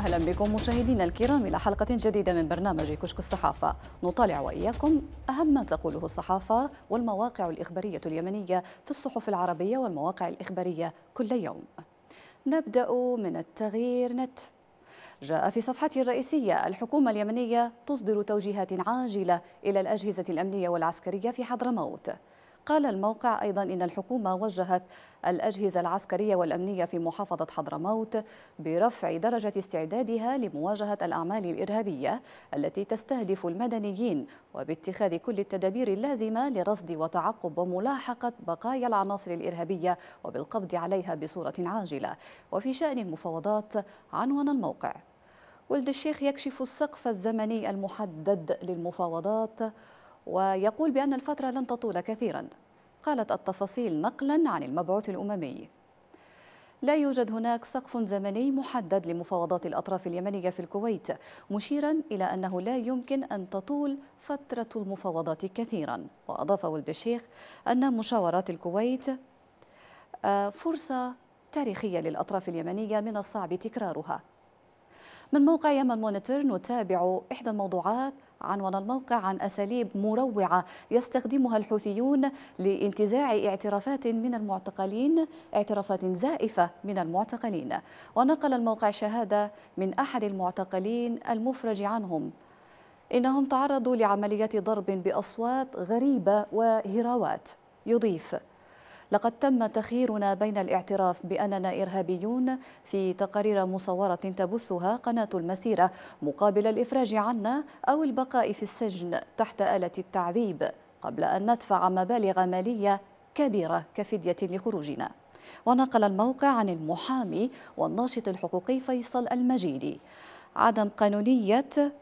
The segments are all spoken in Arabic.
أهلا بكم مشاهدينا الكرام إلى حلقة جديدة من برنامج كشك الصحافة. نطالع وإياكم أهم ما تقوله الصحافة والمواقع الإخبارية اليمنية في الصحف العربية والمواقع الإخبارية كل يوم. نبدأ من التغيير نت. جاء في صفحته الرئيسية الحكومة اليمنية تصدر توجيهات عاجلة إلى الأجهزة الأمنية والعسكرية في حضرموت. قال الموقع أيضا إن الحكومة وجهت الأجهزة العسكرية والأمنية في محافظة حضرموت برفع درجة استعدادها لمواجهة الأعمال الإرهابية التي تستهدف المدنيين وباتخاذ كل التدابير اللازمة لرصد وتعقب وملاحقة بقايا العناصر الإرهابية وبالقبض عليها بصورة عاجلة. وفي شأن المفاوضات عنوان الموقع ولد الشيخ يكشف السقف الزمني المحدد للمفاوضات. ويقول بأن الفترة لن تطول كثيرا. قالت التفاصيل نقلا عن المبعوث الأممي. لا يوجد هناك سقف زمني محدد لمفاوضات الأطراف اليمنية في الكويت مشيرا إلى أنه لا يمكن أن تطول فترة المفاوضات كثيرا. وأضاف ولد الشيخ أن مشاورات الكويت فرصة تاريخية للأطراف اليمنية من الصعب تكرارها. من موقع يمن مونيتور نتابع إحدى الموضوعات عنوان الموقع عن أساليب مروعة يستخدمها الحوثيون لانتزاع اعترافات من المعتقلين اعترافات زائفة من المعتقلين. ونقل الموقع شهادة من أحد المعتقلين المفرج عنهم. إنهم تعرضوا لعمليات ضرب بأصوات غريبة وهراوات. يضيف لقد تم تخييرنا بين الاعتراف بأننا إرهابيون في تقارير مصورة تبثها قناة المسيرة مقابل الإفراج عنا أو البقاء في السجن تحت آلة التعذيب قبل أن ندفع مبالغ مالية كبيرة كفدية لخروجنا. ونقل الموقع عن المحامي والناشط الحقوقي فيصل المجيدي. عدم قانونية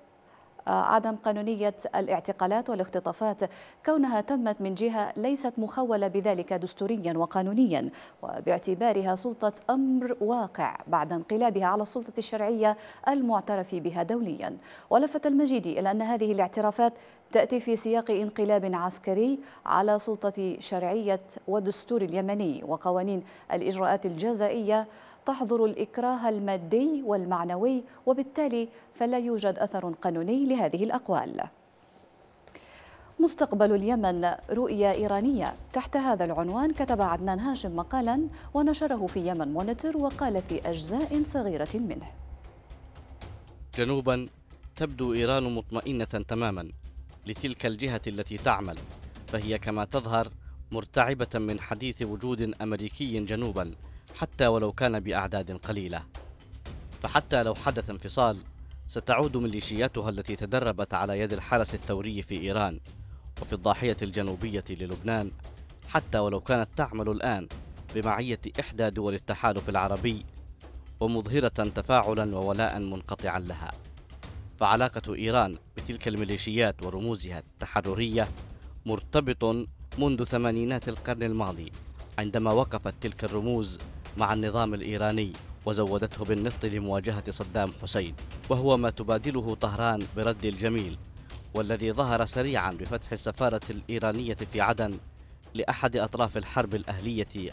عدم قانونية الاعتقالات والاختطافات. كونها تمت من جهة ليست مخولة بذلك دستوريا وقانونيا وباعتبارها سلطة أمر واقع بعد انقلابها على السلطة الشرعية المعترف بها دوليا. ولفت المجيدي إلى أن هذه الاعترافات تأتي في سياق انقلاب عسكري على سلطة شرعية والدستور اليمني وقوانين الإجراءات الجزائية تحظر الإكراه المادي والمعنوي وبالتالي فلا يوجد أثر قانوني لهذه الأقوال. مستقبل اليمن رؤية إيرانية. تحت هذا العنوان كتب عدنان هاشم مقالا ونشره في يمن مونيتور وقال في أجزاء صغيرة منه. جنوبا تبدو إيران مطمئنة تماما. لتلك الجهة التي تعمل فهي كما تظهر مرتعبة من حديث وجود أمريكي جنوبا حتى ولو كان بأعداد قليلة. فحتى لو حدث انفصال ستعود ميليشياتها التي تدربت على يد الحرس الثوري في إيران وفي الضاحية الجنوبية للبنان حتى ولو كانت تعمل الآن بمعية إحدى دول التحالف العربي ومظهرة تفاعلا وولاء منقطعا لها. فعلاقة إيران بتلك الميليشيات ورموزها التحررية مرتبط منذ ثمانينات القرن الماضي عندما وقفت تلك الرموز مع النظام الإيراني وزودته بالنفط لمواجهة صدام حسين وهو ما تبادله طهران برد الجميل والذي ظهر سريعا بفتح السفارة الإيرانية في عدن لأحد أطراف الحرب الأهلية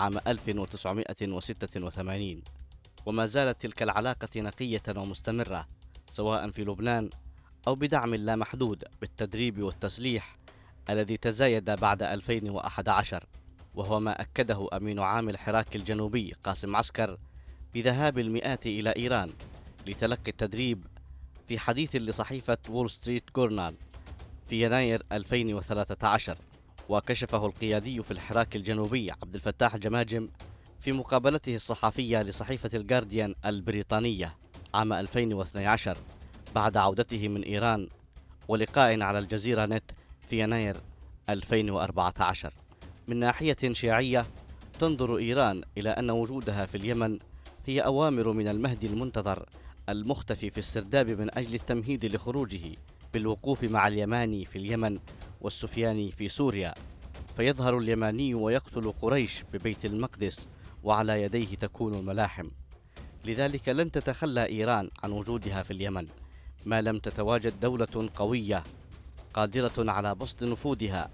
عام 1986 وما زالت تلك العلاقة نقية ومستمرة. سواء في لبنان أو بدعم لا محدود بالتدريب والتسليح الذي تزايد بعد 2011 وهو ما أكده أمين عام الحراك الجنوبي قاسم عسكر بذهاب المئات إلى إيران لتلقي التدريب في حديث لصحيفة وول ستريت جورنال في يناير 2013 وكشفه القيادي في الحراك الجنوبي عبد الفتاح جماجم في مقابلته الصحفية لصحيفة الجارديان البريطانية عام 2012 بعد عودته من إيران ولقاء على الجزيرة نت في يناير 2014 من ناحية شيعية تنظر إيران إلى أن وجودها في اليمن هي أوامر من المهدي المنتظر المختفي في السرداب من أجل التمهيد لخروجه بالوقوف مع اليماني في اليمن والسفياني في سوريا. فيظهر اليماني ويقتل قريش ببيت المقدس وعلى يديه تكون الملاحم. لذلك لن تتخلى إيران عن وجودها في اليمن. ما لم تتواجد دولة قوية قادرة على بسط نفوذها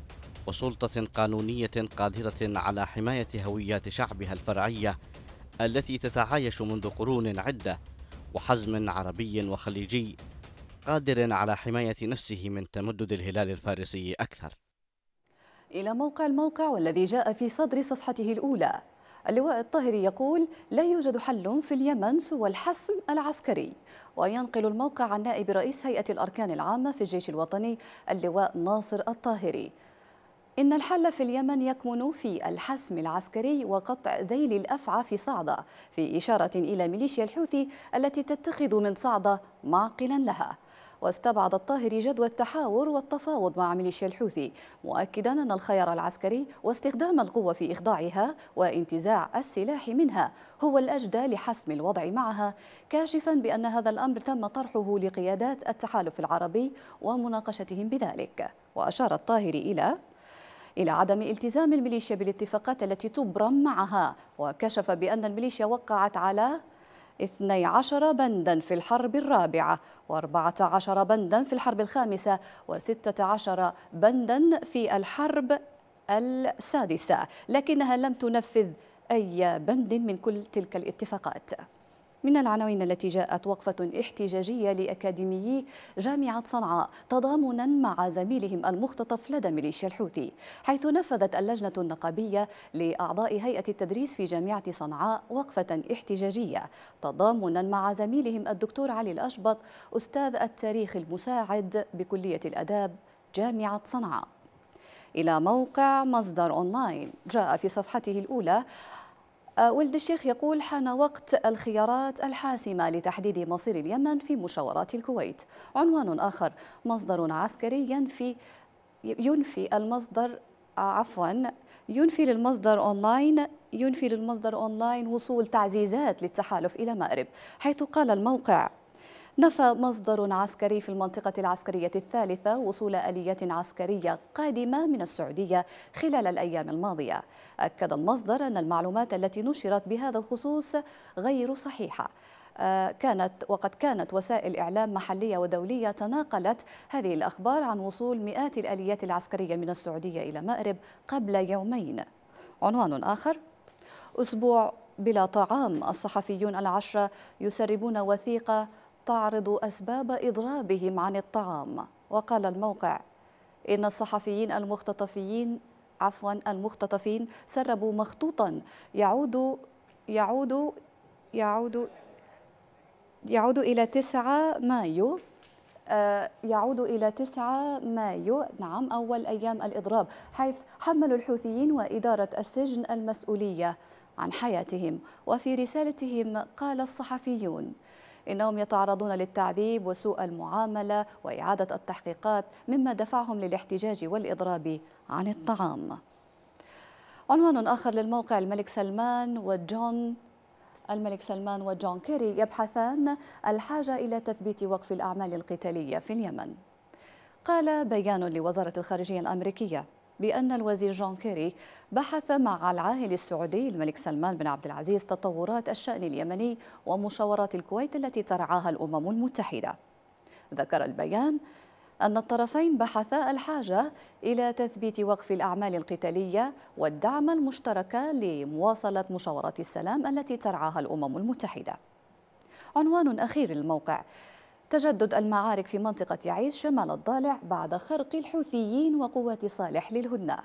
وسلطة قانونية قادرة على حماية هويات شعبها الفرعية التي تتعايش منذ قرون عدة وحزم عربي وخليجي قادر على حماية نفسه من تمدد الهلال الفارسي أكثر. إلى موقع الموقع والذي جاء في صدر صفحته الأولى. اللواء الطاهري يقول لا يوجد حل في اليمن سوى الحسم العسكري. وينقل الموقع عن نائب رئيس هيئة الأركان العامة في الجيش الوطني اللواء ناصر الطاهري. إن الحل في اليمن يكمن في الحسم العسكري وقطع ذيل الأفعى في صعدة في إشارة إلى ميليشيا الحوثي التي تتخذ من صعدة معقلا لها. واستبعد الطاهري جدوى التحاور والتفاوض مع ميليشيا الحوثي مؤكدا أن الخيار العسكري واستخدام القوة في إخضاعها وانتزاع السلاح منها هو الأجدى لحسم الوضع معها كاشفا بأن هذا الأمر تم طرحه لقيادات التحالف العربي ومناقشتهم بذلك. وأشار الطاهري إلى إلى عدم التزام الميليشيا بالاتفاقات التي تبرم معها وكشف بأن الميليشيا وقعت على 12 بندا في الحرب الرابعة و14 بندا في الحرب الخامسة و16 بندا في الحرب السادسة لكنها لم تنفذ أي بند من كل تلك الاتفاقات. من العناوين التي جاءت وقفة احتجاجية لأكاديميي جامعة صنعاء تضامنا مع زميلهم المختطف لدى ميليشيا الحوثي حيث نفذت اللجنة النقابية لأعضاء هيئة التدريس في جامعة صنعاء وقفة احتجاجية تضامنا مع زميلهم الدكتور علي الأشبط أستاذ التاريخ المساعد بكلية الأداب جامعة صنعاء. إلى موقع مصدر أونلاين جاء في صفحته الأولى ولد الشيخ يقول حان وقت الخيارات الحاسمة لتحديد مصير اليمن في مشاورات الكويت. عنوان آخر مصدر عسكري ينفي ينفي المصدر آه، عفوا ينفي للمصدر اونلاين ينفي للمصدر أونلاين وصول تعزيزات للتحالف إلى مأرب حيث قال الموقع نفى مصدر عسكري في المنطقة العسكرية الثالثة وصول آليات عسكرية قادمة من السعودية خلال الأيام الماضية. أكد المصدر أن المعلومات التي نشرت بهذا الخصوص غير صحيحة. آه، كانت وقد كانت وسائل إعلام محلية ودولية تناقلت هذه الأخبار عن وصول مئات الآليات العسكرية من السعودية إلى مأرب قبل يومين. عنوان آخر. أسبوع بلا طعام. الصحفيون العشرة يسربون وثيقة تعرض أسباب إضرابهم عن الطعام. وقال الموقع إن الصحفيين المختطفين عفوا المختطفين سربوا مخطوطا. يعود يعود يعود يعود إلى 9 مايو آه، يعود إلى 9 مايو. نعم أول أيام الإضراب حيث حملوا الحوثيين وإدارة السجن المسؤولية عن حياتهم. وفي رسالتهم قال الصحفيون إنهم يتعرضون للتعذيب وسوء المعاملة وإعادة التحقيقات مما دفعهم للاحتجاج والإضراب عن الطعام. عنوان آخر للموقع الملك سلمان وجون الملك سلمان وجون كيري يبحثان الحاجة إلى تثبيت وقف الأعمال القتالية في اليمن. قال بيان لوزارة الخارجية الأمريكية بأن الوزير جون كيري بحث مع العاهل السعودي الملك سلمان بن عبد العزيز تطورات الشأن اليمني ومشاورات الكويت التي ترعاها الأمم المتحدة. ذكر البيان أن الطرفين بحثا الحاجة إلى تثبيت وقف الأعمال القتالية والدعم المشترك لمواصلة مشاورات السلام التي ترعاها الأمم المتحدة. عنوان أخير للموقع تجدد المعارك في منطقة يعيش شمال الضالع بعد خرق الحوثيين وقوات صالح للهدنة.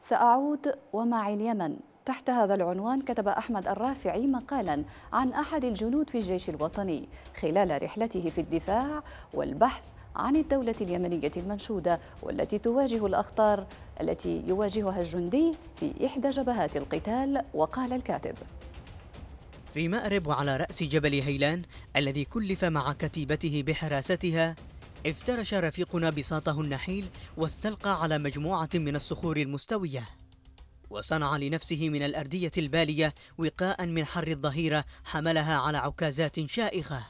سأعود ومعي اليمن. تحت هذا العنوان كتب أحمد الرافعي مقالا عن أحد الجنود في الجيش الوطني خلال رحلته في الدفاع والبحث عن الدولة اليمنية المنشودة والتي تواجه الأخطار التي يواجهها الجندي في إحدى جبهات القتال وقال الكاتب. في مأرب وعلى رأس جبل هيلان الذي كلف مع كتيبته بحراستها افترش رفيقنا بساطه النحيل واستلقى على مجموعة من الصخور المستوية وصنع لنفسه من الأردية البالية وقاء من حر الظهيرة حملها على عكازات شائخة.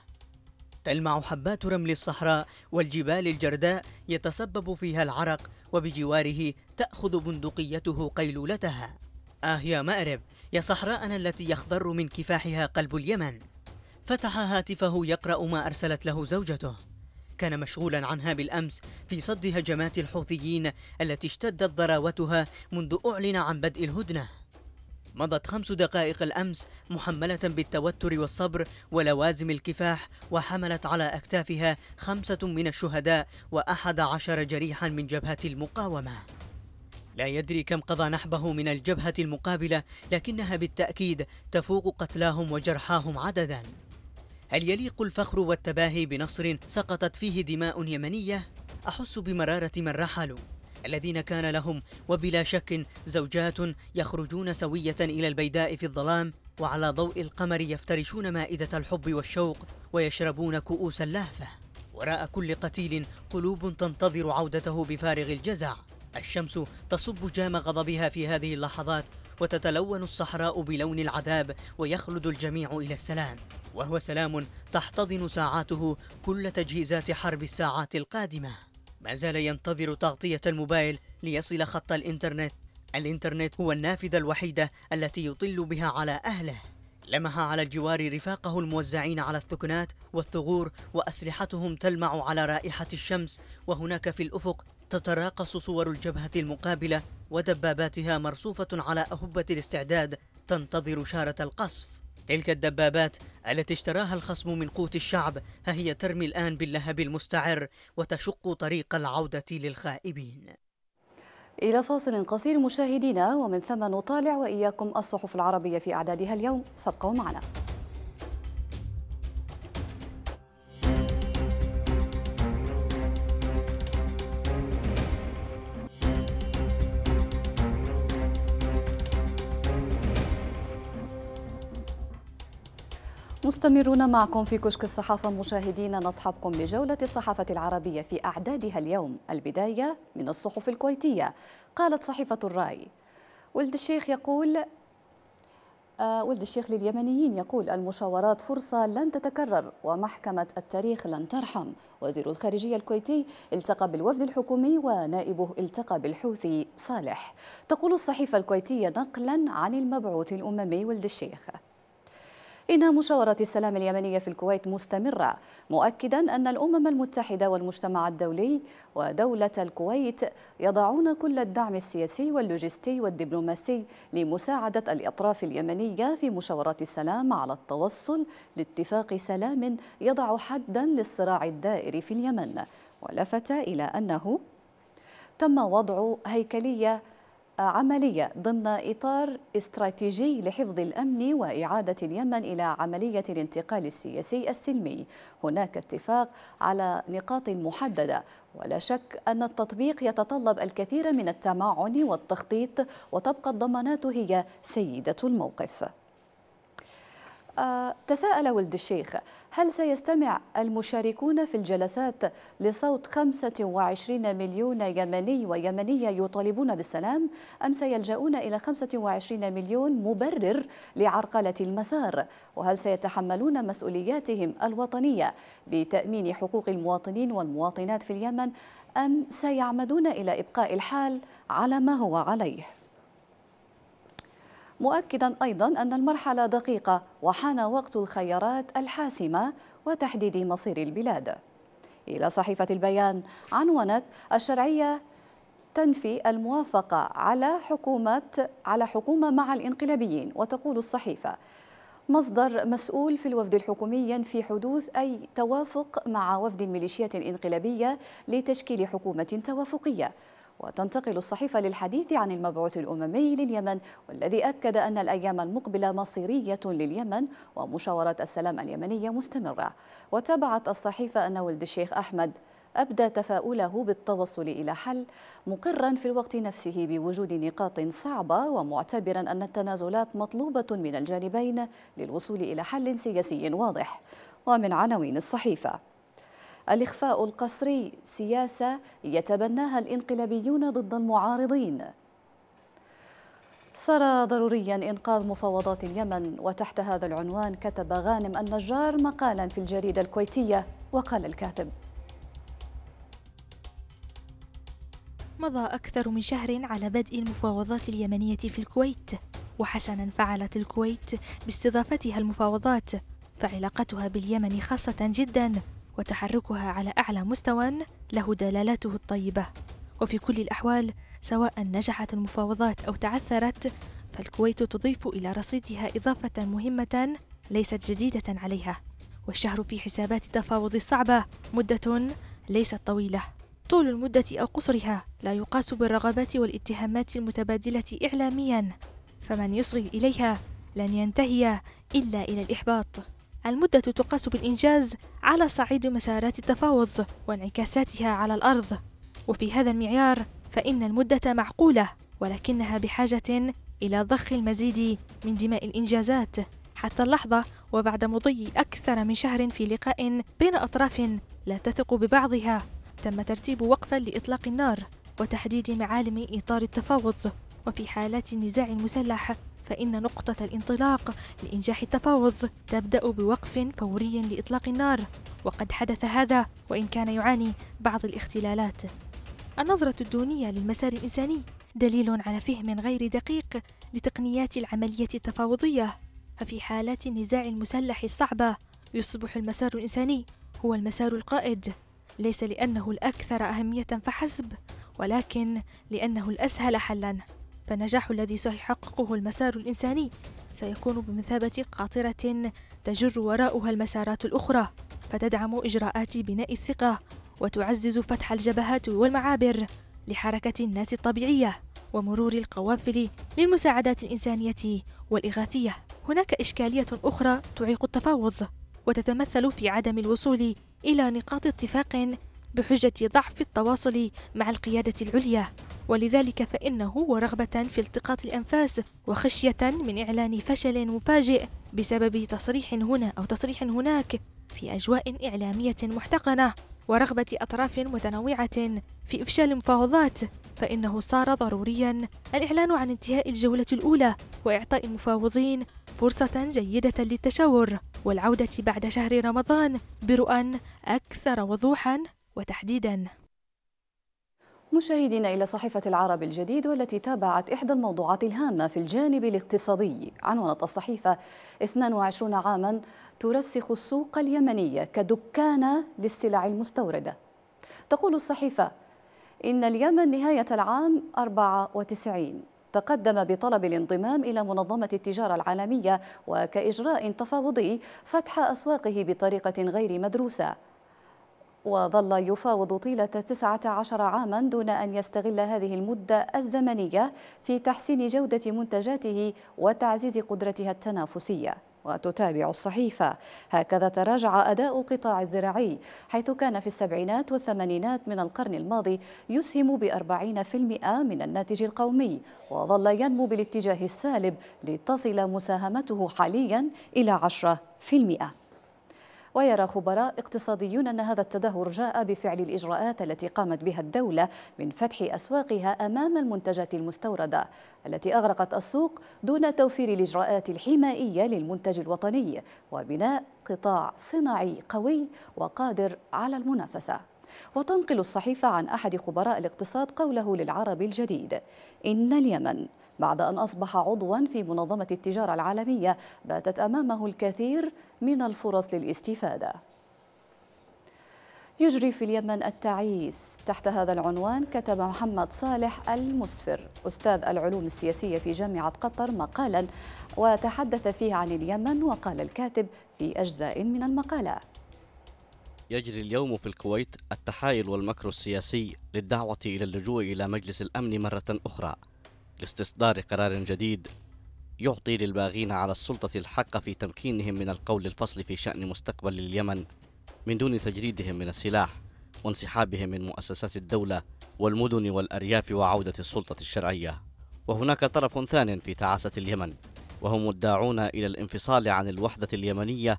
تلمع حبات رمل الصحراء والجبال الجرداء يتسبب فيها العرق وبجواره تأخذ بندقيته قيلولتها. آه يا مأرب يا صحراءنا التي يخضر من كفاحها قلب اليمن. فتح هاتفه يقرأ ما أرسلت له زوجته. كان مشغولا عنها بالأمس في صد هجمات الحوثيين التي اشتدت ضراوتها منذ أعلن عن بدء الهدنة. مضت خمس دقائق الأمس محملة بالتوتر والصبر ولوازم الكفاح وحملت على أكتافها خمسة من الشهداء وأحد عشر جريحا من جبهة المقاومة. لا يدري كم قضى نحبه من الجبهة المقابلة لكنها بالتأكيد تفوق قتلاهم وجرحاهم عددا. هل يليق الفخر والتباهي بنصر سقطت فيه دماء يمنية؟ أحس بمرارة من رحلوا. الذين كان لهم وبلا شك زوجات يخرجون سوية إلى البيداء في الظلام وعلى ضوء القمر يفترشون مائدة الحب والشوق ويشربون كؤوس اللهفة. وراء كل قتيل قلوب تنتظر عودته بفارغ الجزع. الشمس تصب جام غضبها في هذه اللحظات وتتلون الصحراء بلون العذاب ويخلد الجميع إلى السلام. وهو سلام تحتضن ساعاته كل تجهيزات حرب الساعات القادمة. ما زال ينتظر تغطية الموبايل ليصل خط الإنترنت. الإنترنت هو النافذة الوحيدة التي يطل بها على أهله. لمح على الجوار رفاقه الموزعين على الثكنات والثغور وأسلحتهم تلمع على رائحة الشمس. وهناك في الأفق تتراقص صور الجبهة المقابلة ودباباتها مرصوفة على أهبة الاستعداد تنتظر شارة القصف. تلك الدبابات التي اشتراها الخصم من قوت الشعب ها هي ترمي الآن باللهب المستعر وتشق طريق العودة للخائبين. إلى فاصل قصير مشاهدينا ومن ثم نطالع وإياكم الصحف العربية في أعدادها اليوم. فابقوا معنا. مستمرون معكم في كشك الصحافة مشاهدينا نصحبكم بجولة الصحافة العربية في أعدادها اليوم البداية من الصحف الكويتية. قالت صحيفة الرأي. ولد الشيخ يقول آه ولد الشيخ لليمنيين يقول المشاورات فرصة لن تتكرر ومحكمة التاريخ لن ترحم. وزير الخارجية الكويتي التقى بالوفد الحكومي ونائبه التقى بالحوثي صالح. تقول الصحيفة الكويتية نقلا عن المبعوث الأممي ولد الشيخ. إن مشاورة السلام اليمنية في الكويت مستمرة مؤكدا أن الأمم المتحدة والمجتمع الدولي ودولة الكويت يضعون كل الدعم السياسي واللوجستي والدبلوماسي لمساعدة الأطراف اليمنية في مشاورات السلام على التوصل لاتفاق سلام يضع حدا للصراع الدائر في اليمن ولفت إلى أنه تم وضع هيكلية عملية ضمن إطار استراتيجي لحفظ الأمن وإعادة اليمن إلى عملية الانتقال السياسي السلمي. هناك اتفاق على نقاط محددة ولا شك أن التطبيق يتطلب الكثير من التمعن والتخطيط وتبقى الضمانات هي سيدة الموقف. تساءل ولد الشيخ هل سيستمع المشاركون في الجلسات لصوت 25 مليون يمني ويمنية يطالبون بالسلام أم سيلجؤون إلى 25 مليون مبرر لعرقلة المسار؟ وهل سيتحملون مسؤولياتهم الوطنية بتأمين حقوق المواطنين والمواطنات في اليمن؟ أم سيعمدون إلى إبقاء الحال على ما هو عليه؟ مؤكدا أيضا أن المرحلة دقيقة وحان وقت الخيارات الحاسمة وتحديد مصير البلاد. إلى صحيفة البيان عنونت الشرعية تنفي الموافقة على حكومه على حكومة مع الانقلابيين وتقول الصحيفة مصدر مسؤول في الوفد الحكومي ينفي حدوث أي توافق مع وفد الميليشيات الانقلابية لتشكيل حكومة توافقية. وتنتقل الصحيفة للحديث عن المبعوث الأممي لليمن والذي أكد أن الأيام المقبلة مصيرية لليمن ومشاورات السلام اليمنية مستمرة. وتابعت الصحيفة أن ولد الشيخ أحمد أبدى تفاؤله بالتوصل إلى حل مقرا في الوقت نفسه بوجود نقاط صعبة ومعتبرا أن التنازلات مطلوبة من الجانبين للوصول إلى حل سياسي واضح. ومن عناوين الصحيفة الإخفاء القسري سياسة يتبناها الإنقلابيون ضد المعارضين. صار ضروريا إنقاذ مفاوضات اليمن وتحت هذا العنوان كتب غانم النجار مقالا في الجريدة الكويتية وقال الكاتب مضى أكثر من شهر على بدء المفاوضات اليمنية في الكويت وحسنا فعلت الكويت باستضافتها المفاوضات فعلاقتها باليمن خاصة جدا. وتحركها على أعلى مستوى له دلالاته الطيبة. وفي كل الأحوال سواء نجحت المفاوضات أو تعثرت فالكويت تضيف إلى رصيدها إضافة مهمة ليست جديدة عليها. والشهر في حسابات التفاوض الصعبة مدة ليست طويلة. طول المدة أو قصرها لا يقاس بالرغبات والاتهامات المتبادلة إعلاميا. فمن يصغي إليها لن ينتهي إلا إلى الإحباط. المدة تقاس بالإنجاز على صعيد مسارات التفاوض وانعكاساتها على الأرض. وفي هذا المعيار فإن المدة معقولة ولكنها بحاجة إلى ضخ المزيد من دماء الإنجازات. حتى اللحظة وبعد مضي أكثر من شهر في لقاء بين أطراف لا تثق ببعضها تم ترتيب وقفة لإطلاق النار وتحديد معالم إطار التفاوض. وفي حالات النزاع المسلح فإن نقطة الانطلاق لإنجاح التفاوض تبدأ بوقف فوري لإطلاق النار. وقد حدث هذا وإن كان يعاني بعض الاختلالات. النظرة الدونية للمسار الإنساني دليل على فهم غير دقيق لتقنيات العملية التفاوضية. ففي حالات النزاع المسلح الصعبة يصبح المسار الإنساني هو المسار القائد. ليس لأنه الأكثر أهمية فحسب ولكن لأنه الأسهل حلاً. فالنجاح الذي سيحققه المسار الإنساني سيكون بمثابة قاطرة تجر وراءها المسارات الأخرى فتدعم إجراءات بناء الثقة وتعزز فتح الجبهات والمعابر لحركة الناس الطبيعية ومرور القوافل للمساعدات الإنسانية والإغاثية. هناك إشكالية أخرى تعيق التفاوض وتتمثل في عدم الوصول إلى نقاط اتفاق بحجة ضعف التواصل مع القيادة العليا. ولذلك فإنه ورغبة في التقاط الأنفاس وخشية من إعلان فشل مفاجئ بسبب تصريح هنا أو تصريح هناك في أجواء إعلامية محتقنة ورغبة أطراف متنوعة في إفشال المفاوضات فإنه صار ضروريا الإعلان عن انتهاء الجولة الأولى وإعطاء المفاوضين فرصة جيدة للتشاور. والعودة بعد شهر رمضان برؤى أكثر وضوحا وتحديدا. مشاهدين إلى صحيفة العرب الجديد والتي تابعت إحدى الموضوعات الهامة في الجانب الاقتصادي. عنونت الصحيفة 22 عاما ترسخ السوق اليمنية كدكانة للسلع المستوردة. تقول الصحيفة إن اليمن نهاية العام 94 تقدم بطلب الانضمام إلى منظمة التجارة العالمية وكإجراء تفاوضي فتح أسواقه بطريقة غير مدروسة. وظل يفاوض طيلة 19 عاما دون أن يستغل هذه المدة الزمنية في تحسين جودة منتجاته وتعزيز قدرتها التنافسية. وتتابع الصحيفة هكذا تراجع أداء القطاع الزراعي حيث كان في السبعينات والثمانينات من القرن الماضي يسهم بأربعين في المئة من الناتج القومي وظل ينمو بالاتجاه السالب لتصل مساهمته حاليا إلى عشرة في المئة. ويرى خبراء اقتصاديون أن هذا التدهور جاء بفعل الإجراءات التي قامت بها الدولة من فتح أسواقها أمام المنتجات المستوردة التي أغرقت السوق دون توفير الإجراءات الحمائية للمنتج الوطني وبناء قطاع صناعي قوي وقادر على المنافسة. وتنقل الصحيفة عن أحد خبراء الاقتصاد قوله للعرب الجديد إن اليمن بعد أن أصبح عضوا في منظمة التجارة العالمية باتت أمامه الكثير من الفرص للاستفادة. يجري في اليمن التعيس. تحت هذا العنوان كتب محمد صالح المسفر أستاذ العلوم السياسية في جامعة قطر مقالا وتحدث فيه عن اليمن وقال الكاتب في أجزاء من المقالة. يجري اليوم في الكويت التحايل والمكر السياسي للدعوة إلى اللجوء إلى مجلس الأمن مرة أخرى. لاستصدار قرار جديد يعطي للباغين على السلطة الحق في تمكينهم من القول الفصل في شأن مستقبل اليمن من دون تجريدهم من السلاح وانسحابهم من مؤسسات الدولة والمدن والأرياف وعودة السلطة الشرعية. وهناك طرف ثان في تعاسة اليمن وهم الداعون إلى الانفصال عن الوحدة اليمنية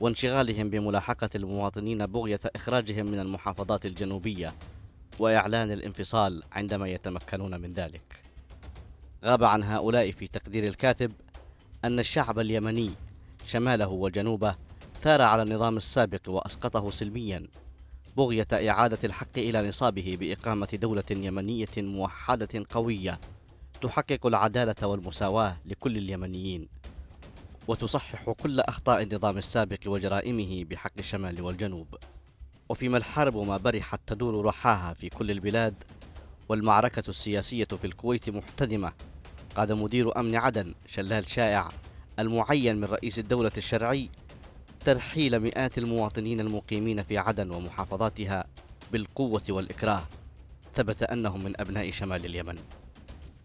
وانشغالهم بملاحقة المواطنين بغية إخراجهم من المحافظات الجنوبية وإعلان الانفصال عندما يتمكنون من ذلك. غاب عن هؤلاء في تقدير الكاتب أن الشعب اليمني شماله وجنوبه ثار على النظام السابق وأسقطه سلميا بغية إعادة الحق إلى نصابه بإقامة دولة يمنية موحدة قوية تحقق العدالة والمساواة لكل اليمنيين وتصحح كل أخطاء النظام السابق وجرائمه بحق الشمال والجنوب. وفيما الحرب ما برحت تدور رحاها في كل البلاد والمعركة السياسية في الكويت محتدمة قاد مدير أمن عدن شلال شائع المعين من رئيس الدولة الشرعي ترحيل مئات المواطنين المقيمين في عدن ومحافظاتها بالقوة والإكراه. ثبت أنهم من أبناء شمال اليمن.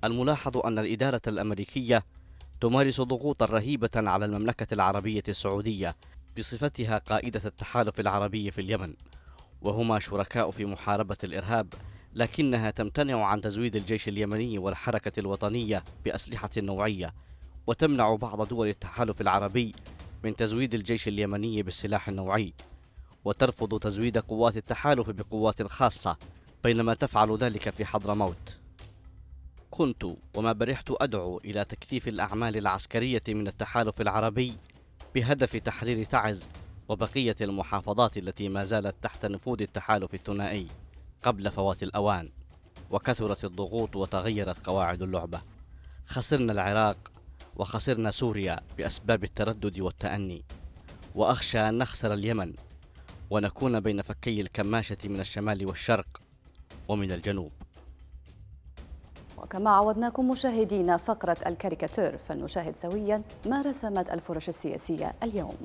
الملاحظ أن الإدارة الأمريكية تمارس ضغوطا رهيبة على المملكة العربية السعودية بصفتها قائدة التحالف العربي في اليمن وهما شركاء في محاربة الإرهاب لكنها تمتنع عن تزويد الجيش اليمني والحركة الوطنية بأسلحة نوعية وتمنع بعض دول التحالف العربي من تزويد الجيش اليمني بالسلاح النوعي وترفض تزويد قوات التحالف بقوات خاصة بينما تفعل ذلك في حضرموت. كنت وما برحت أدعو إلى تكثيف الأعمال العسكرية من التحالف العربي بهدف تحرير تعز وبقية المحافظات التي ما زالت تحت نفوذ التحالف الثنائي. قبل فوات الأوان وكثرت الضغوط وتغيرت قواعد اللعبة. خسرنا العراق وخسرنا سوريا بأسباب التردد والتأني. وأخشى أن نخسر اليمن ونكون بين فكي الكماشة من الشمال والشرق ومن الجنوب. وكما عودناكم مشاهدينا فقرة الكاريكاتير فلنشاهد سويا ما رسمت الفرش السياسية اليوم.